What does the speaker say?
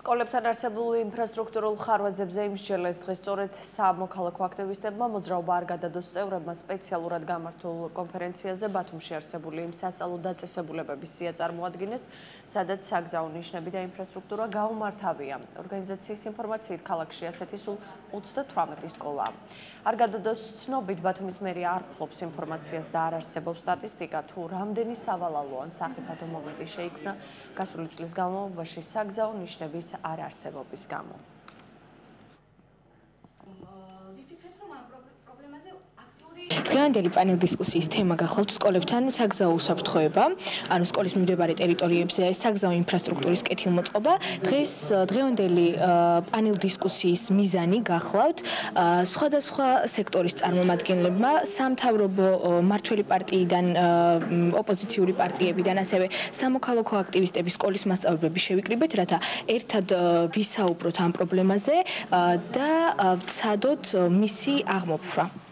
სკოლებთან არსებულ ინფრასტრუქტურულ ხარვეზებზე იმსჯელეს დღეს სწორედ სამოქალაქო აქტივისტებმა მოძრაობა არ გადადოს წევრებმა სპეციალურად გამართულ კონფერენციაზე ბათუმში არსებული იმ სასწავლო დაწესებულებების სია წარმოადგენეს, სადაც საგზაო ნიშნები და ინფრასტრუქტურა გაუმართავია. ორგანიზაციის ინფორმაციით ქალაქში ასეთი სულ 38 სკოლაა. არ გადადოს ცნობით ბათუმის მერია არ ფლობს ინფორმაციას და არ არსებობს სტატისტიკა თუ რამდენი სავალალო ან სახიფათო მომენტი შეიქმნა გასული წლის განმავლობაში საგზაო ნიშნების არ არსებობის გამო. დღევანდელი პანელ დისკუსიის თემა გახლავთ სკოლებთან საგზაო უსაფრთხოება, ანუ სკოლის მიმდებარე ტერიტორიებზე საგზაო ინფრასტრუქტურის კეთილმოწყობა. დღეს დღევანდელი პანელ დისკუსიის მიზანი გახლავთ სხვადასხვა სექტორის წარმომადგენლებმა სამთავრობო მართველი პარტიიდან, ოპოზიციური პარტიებიდან, ასევე სამოქალაქო აქტივისტების სკოლის მასწავლებლები შევიკრიბეთ, რათა ერთად ვისაუბროთ ამ პრობლემაზე და ვცადოთ მისი აღმოფხვრა.